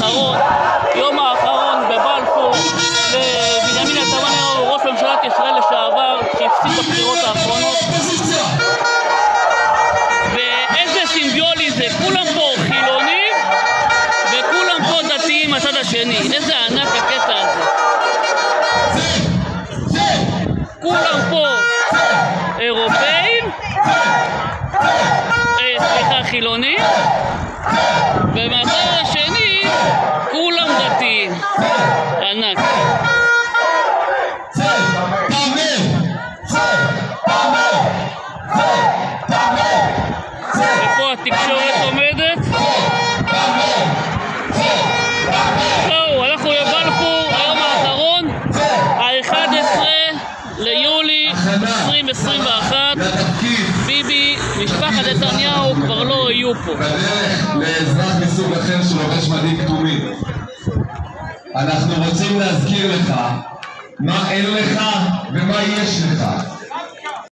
האחרון, יום האחרון בבלפור לבנימין נתניהו, ראש ממשלת ישראל לשעבר, שהפסיד בבחירות האחרונות. ואיזה סימביולי זה, כולם פה חילונים וכולם פה דתיים מהצד השני. איזה ענק הקטע הזה. כולם פה אירופאים, אה, סליחה, חילונים, ומהצד השני ענק. ופה התקשורת עומדת. זהו, אנחנו בבלפור, היום האחרון, ה-11 ליולי 2021. ביבי, משפחת נתניהו כבר לא יהיו פה. לאזרח מסוג אחר שלובש מדים כתומים. אנחנו רוצים להזכיר לך מה אין לך ומה יש לך.